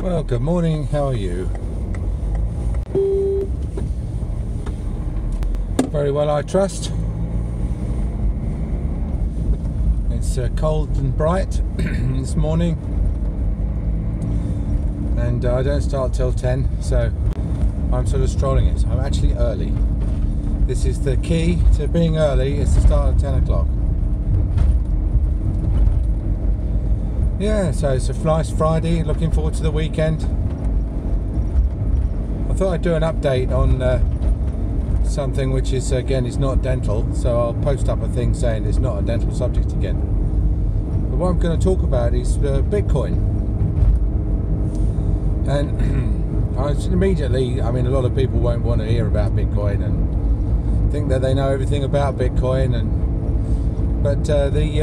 Well, good morning. How are you? Very well, I trust. It's uh, cold and bright this morning, and uh, I don't start till 10, so I'm sort of strolling it. I'm actually early. This is the key to being early, is to start at 10 o'clock. Yeah, so it's a nice Friday. Looking forward to the weekend. I thought I'd do an update on uh, something which is again is not dental. So I'll post up a thing saying it's not a dental subject again. But what I'm going to talk about is uh, Bitcoin. And I immediately, I mean, a lot of people won't want to hear about Bitcoin and think that they know everything about Bitcoin. And but uh, the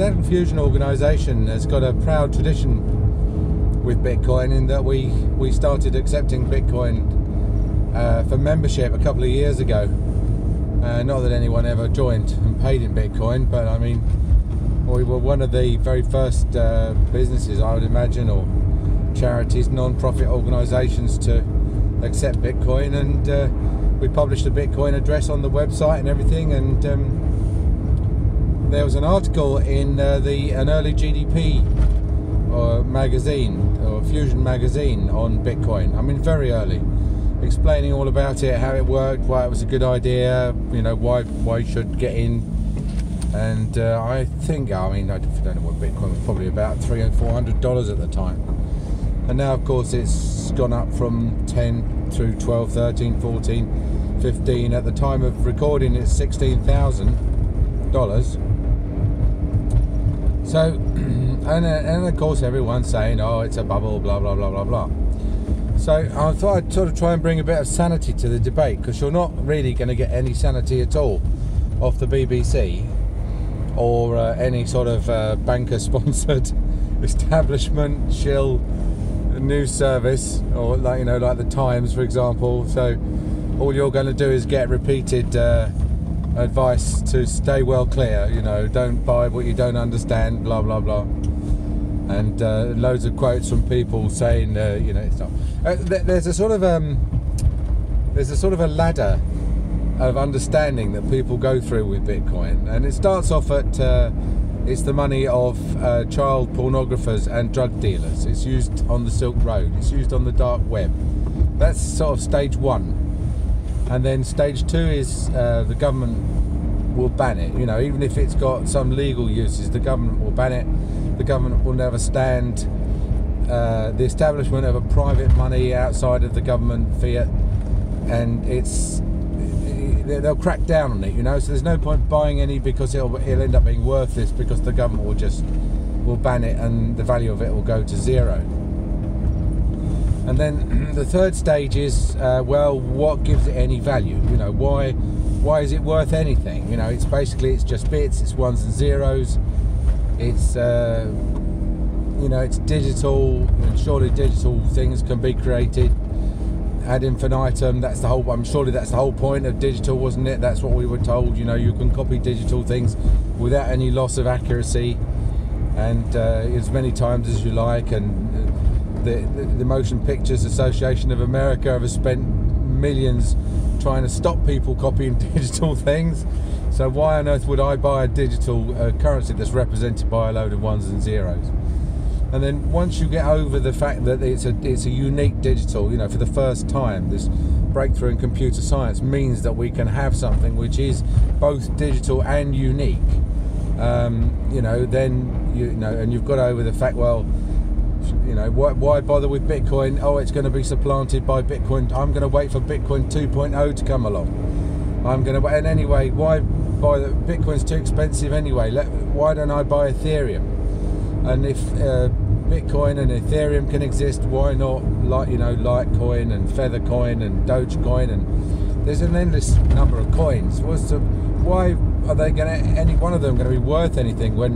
uh, Dental Fusion organisation has got a proud tradition with Bitcoin in that we we started accepting Bitcoin uh, for membership a couple of years ago. Uh, not that anyone ever joined and paid in Bitcoin, but I mean, we were one of the very first uh, businesses, I would imagine, or charities, non-profit organisations to accept Bitcoin, and uh, we published a Bitcoin address on the website and everything, and um, there was an article in uh, the an early GDP uh, magazine or Fusion magazine on Bitcoin. I mean, very early, explaining all about it, how it worked, why it was a good idea, you know, why why you should get in. And uh, I think, I mean, I don't know what Bitcoin was probably about three and four hundred dollars at the time. And now, of course, it's gone up from 10 through 12, 13, 14, 15. At the time of recording, it's $16,000. So, and, and of course, everyone's saying, oh, it's a bubble, blah, blah, blah, blah, blah. So I thought I'd sort of try and bring a bit of sanity to the debate because you're not really going to get any sanity at all off the BBC or uh, any sort of uh, banker sponsored establishment shill news service or like you know like the Times for example so all you're going to do is get repeated uh, advice to stay well clear. You know, don't buy what you don't understand. Blah blah blah. And uh, loads of quotes from people saying, uh, you know, it's not. Uh, there's a sort of um, there's a sort of a ladder of understanding that people go through with Bitcoin, and it starts off at uh, it's the money of uh, child pornographers and drug dealers. It's used on the Silk Road. It's used on the dark web. That's sort of stage one and then stage two is uh, the government will ban it. You know, even if it's got some legal uses, the government will ban it. The government will never stand uh, the establishment of a private money outside of the government fiat, and it's they'll crack down on it. You know, so there's no point buying any because it'll it'll end up being worthless because the government will just will ban it and the value of it will go to zero. And then the third stage is, uh, well, what gives it any value? You know, why why is it worth anything? You know, it's basically it's just bits, it's ones and zeros. It's uh, you know, it's digital. And surely digital things can be created ad infinitum. That's the whole. I'm surely that's the whole point of digital, wasn't it? That's what we were told. You know, you can copy digital things without any loss of accuracy, and uh, as many times as you like, and the, the, Motion Pictures Association of America have spent millions trying to stop people copying digital things. So why on earth would I buy a digital uh, currency that's represented by a load of ones and zeros? And then once you get over the fact that it's a it's a unique digital, you know, for the first time, this breakthrough in computer science means that we can have something which is both digital and unique. Um, you know, then you know, and you've got over the fact, well, you know, why, why bother with Bitcoin? Oh, it's going to be supplanted by Bitcoin. I'm going to wait for Bitcoin 2.0 to come along. I'm going to. And anyway, why buy the Bitcoin's too expensive anyway? Let, why don't I buy Ethereum? And if uh, Bitcoin and Ethereum can exist, why not, like you know, Litecoin and Feathercoin and Dogecoin and there's an endless number of coins. What's the, why are they going to any one of them going to be worth anything when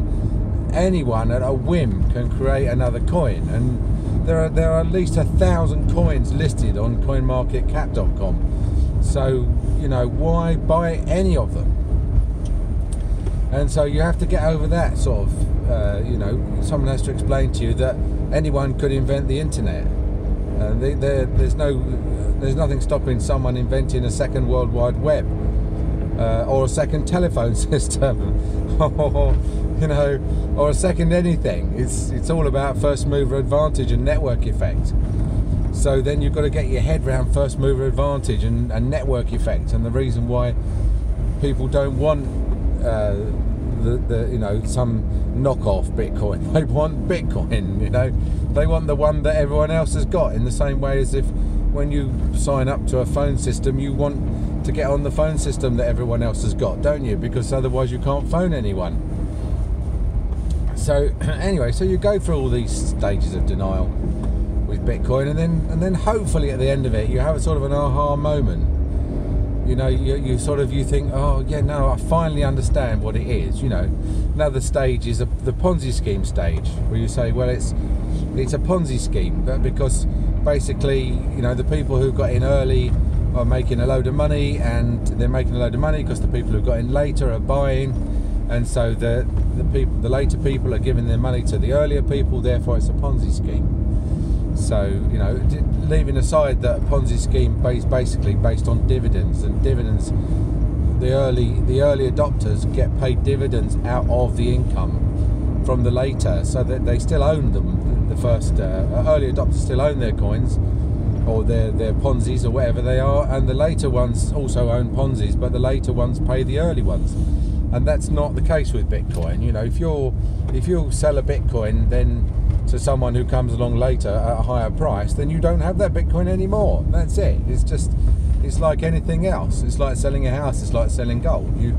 anyone at a whim can create another coin. And there are there are at least a thousand coins listed on CoinMarketCap.com. So you know why buy any of them? And so you have to get over that sort of uh, you know, someone has to explain to you that anyone could invent the internet. They, there's no, there's nothing stopping someone inventing a second World Wide Web uh, or a second telephone system, or you know, or a second anything. It's it's all about first mover advantage and network effect. So then you've got to get your head around first mover advantage and, and network effect, and the reason why people don't want uh, the, the you know some knockoff Bitcoin. They want Bitcoin. You know, they want the one that everyone else has got. In the same way as if when you sign up to a phone system, you want to get on the phone system that everyone else has got, don't you? Because otherwise you can't phone anyone. So anyway, so you go through all these stages of denial with Bitcoin, and then and then hopefully at the end of it, you have a sort of an aha moment. You know, you, you sort of you think, oh yeah, no, I finally understand what it is. You know, another stage is a, the Ponzi scheme stage, where you say, well, it's it's a Ponzi scheme, but because basically, you know, the people who got in early are making a load of money, and they're making a load of money because the people who got in later are buying, and so the the people, the later people are giving their money to the earlier people. Therefore, it's a Ponzi scheme. So you know, leaving aside that Ponzi scheme based basically based on dividends and dividends, the early the early adopters get paid dividends out of the income from the later, so that they still own them the first uh, early adopters still own their coins or their their Ponzi's or whatever they are, and the later ones also own Ponzi's, but the later ones pay the early ones, and that's not the case with Bitcoin. You know, if you're if you sell a Bitcoin, then to someone who comes along later at a higher price, then you don't have that Bitcoin anymore. That's it. It's just it's like anything else. It's like selling a house. It's like selling gold. You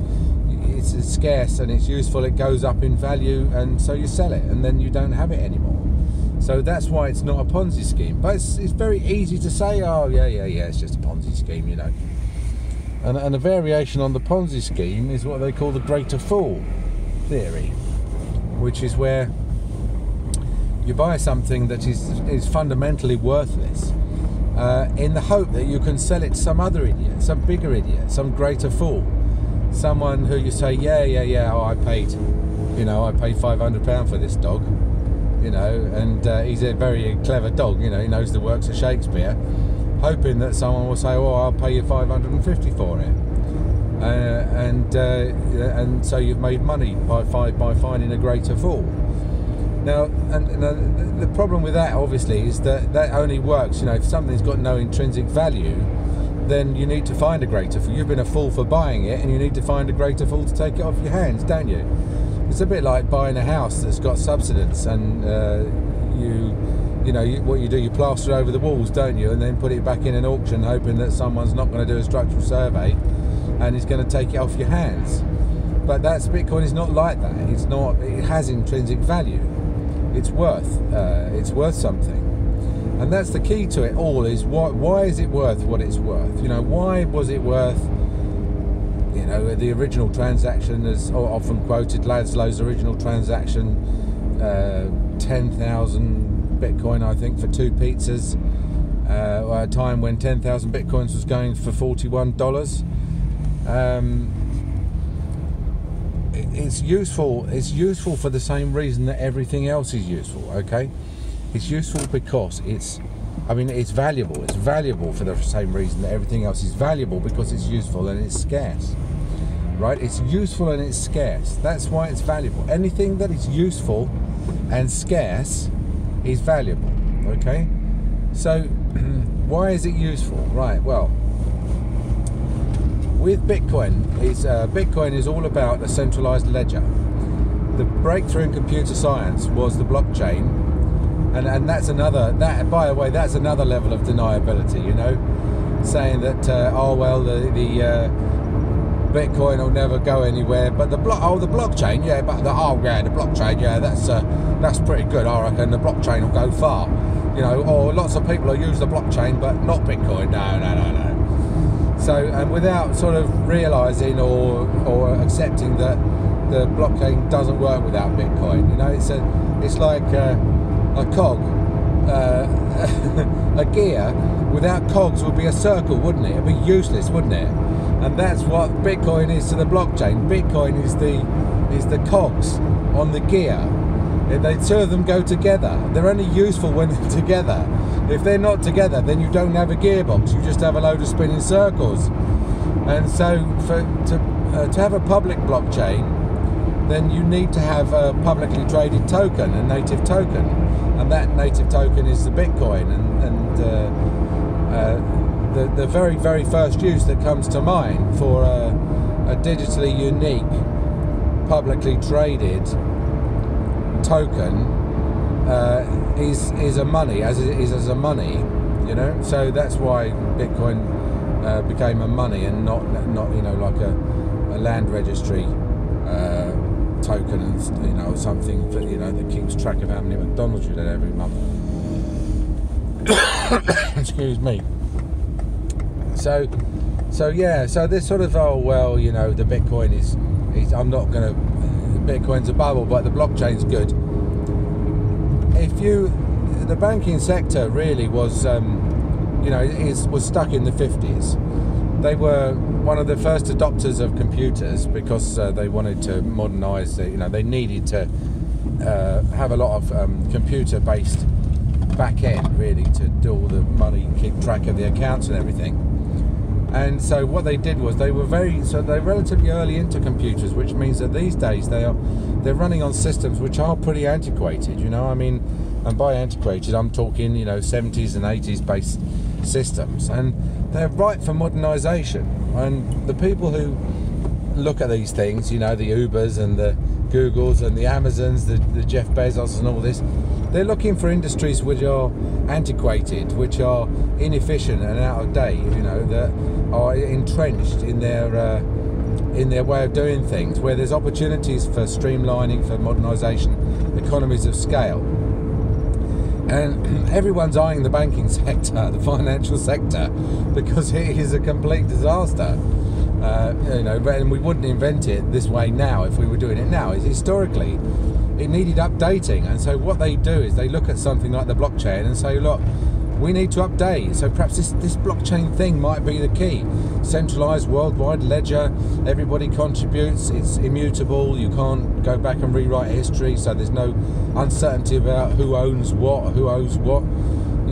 it's scarce and it's useful. It goes up in value, and so you sell it, and then you don't have it anymore. So that's why it's not a Ponzi scheme. But it's, it's very easy to say, oh, yeah, yeah, yeah, it's just a Ponzi scheme, you know. And, and a variation on the Ponzi scheme is what they call the greater fool theory, which is where you buy something that is, is fundamentally worthless uh, in the hope that you can sell it to some other idiot, some bigger idiot, some greater fool. Someone who you say, yeah, yeah, yeah, oh, I paid, you know, I paid £500 for this dog you know, and uh, he's a very clever dog, you know, he knows the works of Shakespeare, hoping that someone will say, "Oh, I'll pay you 550 for it," uh, and uh, and so you've made money by by finding a greater fool. Now, and, and the problem with that, obviously, is that that only works, you know, if something's got no intrinsic value, then you need to find a greater fool. You've been a fool for buying it, and you need to find a greater fool to take it off your hands, don't you? it's a bit like buying a house that's got subsidence and uh, you you know you, what you do you plaster over the walls don't you and then put it back in an auction hoping that someone's not going to do a structural survey and is going to take it off your hands. But that's bitcoin is not like that. It's not it has intrinsic value. It's worth uh, it's worth something. And that's the key to it all is why why is it worth what it's worth? You know why was it worth you know, the original transaction is often quoted, Laszlo's original transaction, uh, 10,000 Bitcoin, I think, for two pizzas. Uh, a time when 10,000 Bitcoins was going for $41. Um, it's useful. It's useful for the same reason that everything else is useful. Okay, it's useful because it's. I mean, it's valuable. It's valuable for the same reason that everything else is valuable because it's useful and it's scarce right? It's useful and it's scarce. That's why it's valuable. Anything that is useful and scarce is valuable, okay? So, why is it useful? Right, well, with Bitcoin, is uh, Bitcoin is all about a centralized ledger. The breakthrough in computer science was the blockchain, and, and that's another that by the way that's another level of deniability. You know, saying that uh, oh well the the uh, Bitcoin will never go anywhere. But the block, oh, the blockchain, yeah, but the oh yeah, the blockchain, yeah, that's uh, that's pretty good. I reckon the blockchain will go far. You know, or lots of people use the blockchain, but not Bitcoin. No, no, no, no. So, and without sort of realizing or or accepting that the blockchain doesn't work without Bitcoin. You know, it's a it's like a, a cog. Uh, a gear without cogs would be a circle, wouldn't it? It'd be useless, wouldn't it? And that's what Bitcoin is to the blockchain. Bitcoin is the is the cogs on the gear If they two of them go together, they're only useful when they're together. If they're not together, then you don't have a gearbox. You just have a load of spinning circles. And so, for to uh, to have a public blockchain, then you need to have a publicly traded token, a native token, and that native token is the Bitcoin. And, and uh, uh, the the very very first use that comes to mind for a, a digitally unique, publicly traded token uh, is is a money as it is as a money, you know. So that's why Bitcoin uh, became a money and not not you know like a, a land registry uh, token and you know something that you know that keeps track of how many McDonald's you did every month. Excuse me. So, so yeah, so this sort of oh well, you know, the Bitcoin is, is I'm not going to. Bitcoin's a bubble, but the blockchain's good. If you, the banking sector really was, um, you know, is was stuck in the 50s. They were one of the first adopters of computers because uh, they wanted to modernise. You know, they needed to uh, have a lot of um, computer-based back end really to do all the money, keep track of the accounts and everything. And so what they did was they were very so they're relatively early into computers, which means that these days they are they're running on systems which are pretty antiquated. You know, I mean, and by antiquated I'm talking you know 70s and 80s based systems, and they're ripe for modernisation. And the people who look at these things, you know, the Ubers and the Googles and the Amazons, the, the Jeff Bezos and all this, they're looking for industries which are antiquated, which are inefficient and out of date. You know that are entrenched in their uh, in their way of doing things, where there's opportunities for streamlining, for modernisation, economies of scale. And everyone's eyeing the banking sector, the financial sector, because it is a complete disaster. Uh, you know, and we wouldn't invent it this way now if we were doing it now. Is historically, it needed updating, and so what they do is they look at something like the blockchain and say, look, we need to update. So perhaps this, this blockchain thing might be the key. Centralized worldwide ledger, everybody contributes, it's immutable, you can't go back and rewrite history, so there's no uncertainty about who owns what, who owes what.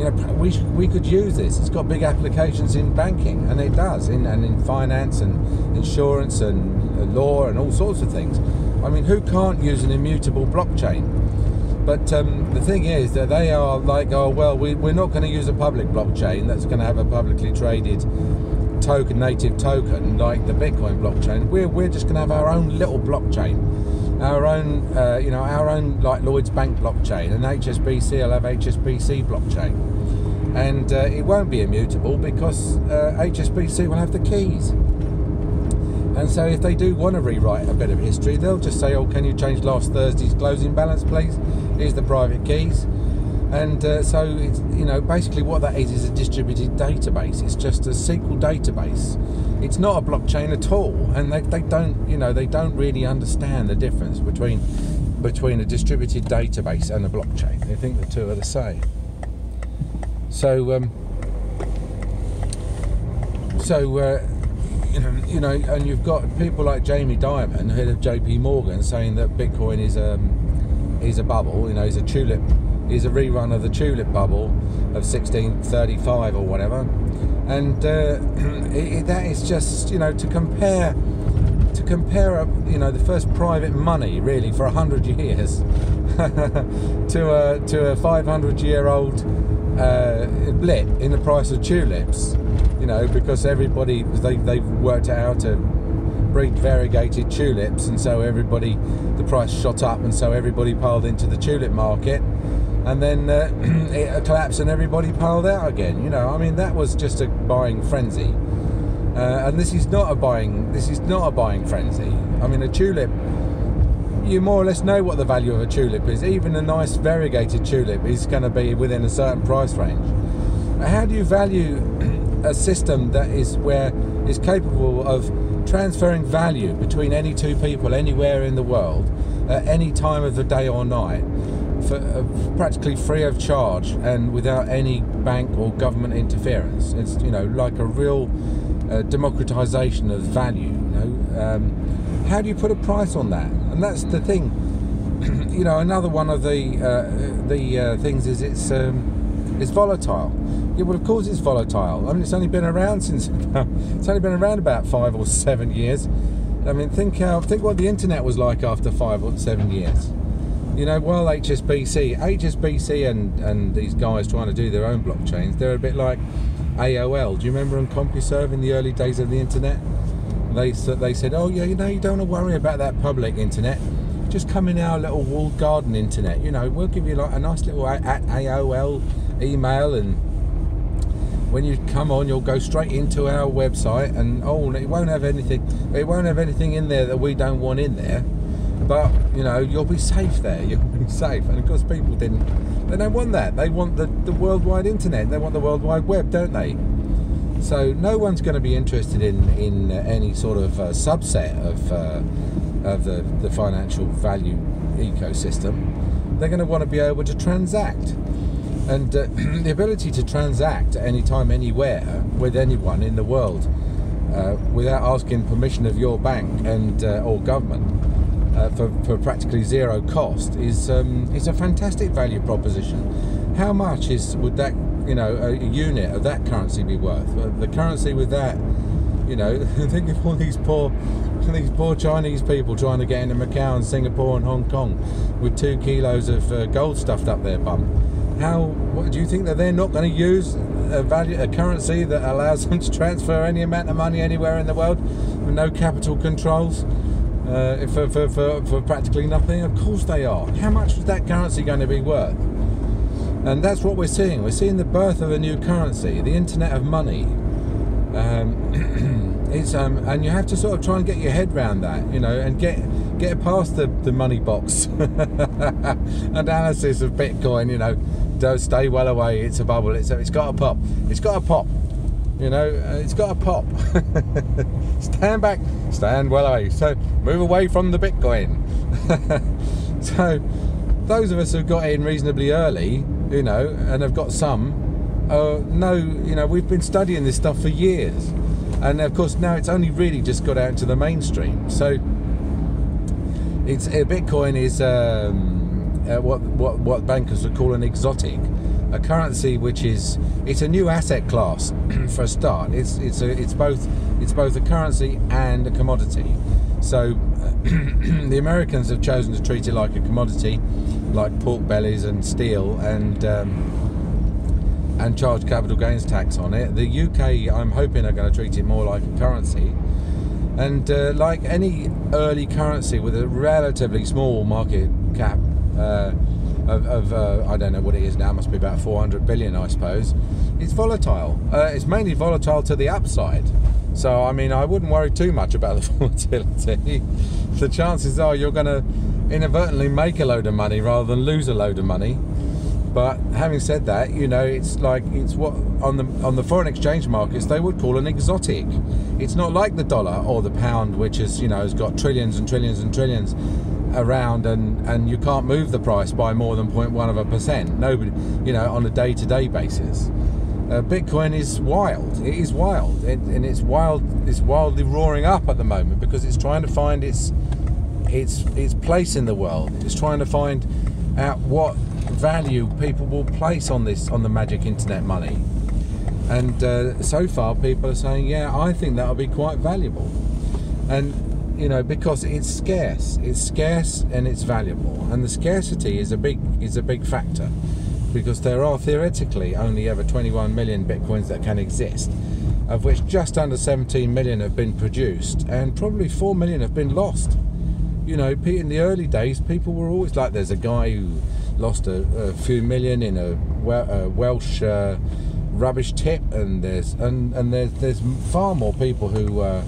You know, we, we could use this. It's got big applications in banking, and it does, in, and in finance and insurance and law and all sorts of things. I mean, who can't use an immutable blockchain? But um, the thing is that they are like, oh, well, we, we're not going to use a public blockchain that's going to have a publicly traded token, native token like the Bitcoin blockchain. We're, we're just going to have our own little blockchain, our own, uh, you know, our own like Lloyd's Bank blockchain, and HSBC will have HSBC blockchain. And uh, it won't be immutable because uh, HSBC will have the keys. And so if they do want to rewrite a bit of history, they'll just say, oh, can you change last Thursday's closing balance, please? Here's the private keys. And uh, so, it's, you know, basically what that is is a distributed database. It's just a SQL database. It's not a blockchain at all. And they, they don't, you know, they don't really understand the difference between between a distributed database and a blockchain. They think the two are the same. So, um, so uh, you know, you know, and you've got people like Jamie Dimon, head of JP Morgan, saying that Bitcoin is um is a bubble. You know, he's a tulip, he's a rerun of the tulip bubble of 1635 or whatever, and uh, it, that is just you know to compare to compare you know the first private money really for a hundred years to a to a 500 year old uh, blip in the price of tulips you know, because everybody they they've worked out to breed variegated tulips, and so everybody the price shot up, and so everybody piled into the tulip market, and then uh, it collapsed, and everybody piled out again. You know, I mean that was just a buying frenzy, uh, and this is not a buying this is not a buying frenzy. I mean a tulip. You more or less know what the value of a tulip is. Even a nice variegated tulip is going to be within a certain price range. How do you value a system that is where is capable of transferring value between any two people anywhere in the world at any time of the day or night for uh, practically free of charge and without any bank or government interference it's you know like a real uh, democratization of value you know um, how do you put a price on that and that's the thing you know, another one of the uh, the uh, things is it's um, it's volatile. Yeah, well, of course it's volatile. I mean, it's only been around since it's only been around about five or seven years. I mean, think how think what the internet was like after five or seven years. You know, while HSBC, HSBC, and and these guys trying to do their own blockchains, they're a bit like AOL. Do you remember on CompuServe in the early days of the internet? They they said, oh yeah, you know, you don't want to worry about that public internet. Just come in our little walled garden internet. You know, we'll give you like a nice little at AOL email and when you come on you'll go straight into our website and oh it won't have anything it won't have anything in there that we don't want in there but you know you'll be safe there. You'll be safe. And of course people didn't they don't want that. They want the, the worldwide internet. They want the world wide web don't they? So no one's going to be interested in in any sort of uh, subset of uh, of the, the financial value ecosystem. They're going to want to be able to transact. And uh, the ability to transact anytime, anywhere with anyone in the world uh, without asking permission of your bank and uh, or government uh, for, for practically zero cost is um, is a fantastic value proposition. How much is would that you know a, unit of that currency be worth? The currency with that, you know, think of all these poor these poor Chinese people trying to get into Macau and Singapore and Hong Kong with two kilos of uh, gold stuffed up their bum how what, do you think that they're not going to use a value a currency that allows them to transfer any amount of money anywhere in the world with no capital controls uh, for, for, for, for practically nothing of course they are how much is that currency going to be worth and that's what we're seeing we're seeing the birth of a new currency the internet of money um, it's um, and you have to sort of try and get your head around that you know and get get past the, the money box analysis of bitcoin you know don't stay well away. It's a bubble. It's it's got a pop. It's got a pop. You know, uh, it's got a pop. stand back. Stand well away. So move away from the Bitcoin. so those of us who've got in reasonably early, you know, and have got some, uh, know, you know, we've been studying this stuff for years, and of course now it's only really just got out into the mainstream. So it's uh, Bitcoin is. Um, uh, what, what what bankers would call an exotic, a currency which is it's a new asset class for a start. It's it's a, it's both it's both a currency and a commodity. So the Americans have chosen to treat it like a commodity, like pork bellies and steel, and um, and charge capital gains tax on it. The UK, I'm hoping, are going to treat it more like a currency. And uh, like any early currency with a relatively small market cap uh, of, of uh, I don't know what it is now, it must be about 400 billion, I suppose. It's volatile. Uh, it's mainly volatile to the upside. So, I mean, I wouldn't worry too much about the volatility. the chances are you're going to inadvertently make a load of money rather than lose a load of money. But having said that, you know, it's like it's what on the on the foreign exchange markets they would call an exotic. It's not like the dollar or the pound, which is you know has got trillions and trillions and trillions around and and you can't move the price by more than 0.1 of a percent. Nobody you know on a day-to-day basis. Uh, bitcoin is wild. It is wild. It, and it's wild it's wildly roaring up at the moment because it's trying to find its its its place in the world. It's trying to find out what value people will place on this on the magic internet money. And uh, so far people are saying yeah i think that'll be quite valuable. And you know because it's scarce. It's scarce and it's valuable. And the scarcity is a big is a big factor because there are theoretically only ever 21 million bitcoins that can exist of which just under 17 million have been produced and probably 4 million have been lost. You know in the early days people were always like there's a guy who lost a, a few million in a, a welsh uh, rubbish tip and there's and and there's there's far more people who uh,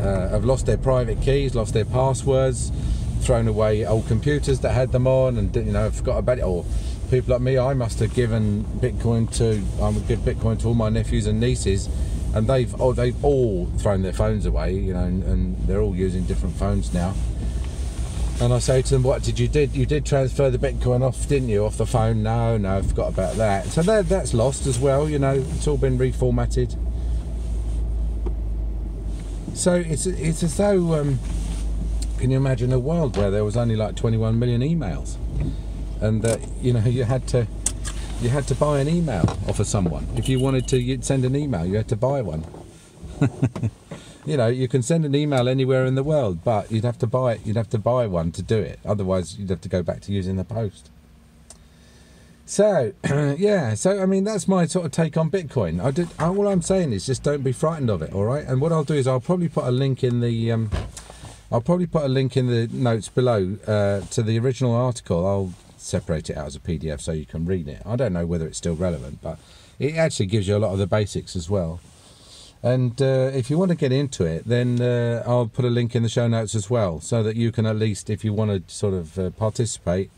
uh, have lost their private keys, lost their passwords, thrown away old computers that had them on, and you know forgot about it. Or people like me, I must have given Bitcoin to I would give Bitcoin to all my nephews and nieces, and they've oh they've all thrown their phones away, you know, and, and they're all using different phones now. And I say to them, "What did you did? You did transfer the Bitcoin off, didn't you, off the phone? No, no, I forgot about that. So that that's lost as well. You know, it's all been reformatted." So it's it's as though um, Can you imagine a world where there was only like 21 million emails, and that you know you had to you had to buy an email off of someone if you wanted to you'd send an email. You had to buy one. you know, you can send an email anywhere in the world, but you'd have to buy it. You'd have to buy one to do it. Otherwise, you'd have to go back to using the post. So, yeah. So, I mean, that's my sort of take on Bitcoin. I did. All I'm saying is just don't be frightened of it. All right. And what I'll do is I'll probably put a link in the. Um, I'll probably put a link in the notes below uh, to the original article. I'll separate it out as a PDF so you can read it. I don't know whether it's still relevant, but it actually gives you a lot of the basics as well. And uh, if you want to get into it, then uh, I'll put a link in the show notes as well, so that you can at least, if you want to sort of uh, participate,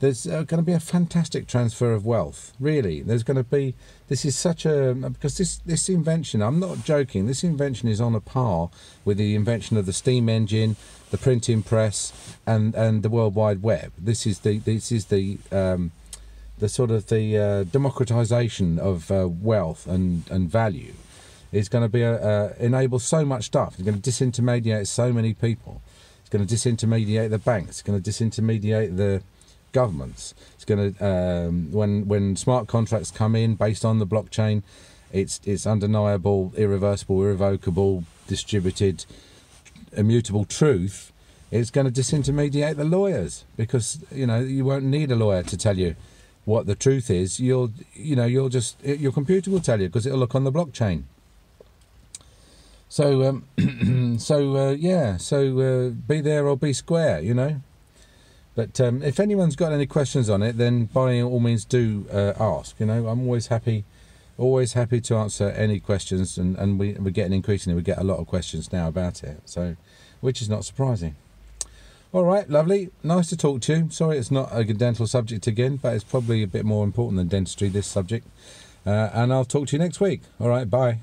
there's uh, going to be a fantastic transfer of wealth. Really, there's going to be. This is such a because this this invention. I'm not joking. This invention is on a par with the invention of the steam engine, the printing press, and and the World Wide Web. This is the this is the um, the sort of the uh, democratization of uh, wealth and and value. Is going to be a, enable so much stuff. It's going to disintermediate so many people. It's going to disintermediate the banks. It's going to disintermediate the governments. It's going to um, when when smart contracts come in based on the blockchain, it's it's undeniable, irreversible, irrevocable, distributed, immutable truth. It's going to disintermediate the lawyers because you know you won't need a lawyer to tell you what the truth is. You'll you know you'll just your computer will tell you because it'll look on the blockchain. So um, so uh, yeah, so uh, be there or be square, you know. But um, if anyone's got any questions on it, then by all means do uh, ask. You know, I'm always happy, always happy to answer any questions, and, and we, we're getting increasingly, we get a lot of questions now about it, so which is not surprising. All right, lovely. Nice to talk to you. Sorry it's not a good dental subject again, but it's probably a bit more important than dentistry, this subject. Uh, and I'll talk to you next week. All right, bye.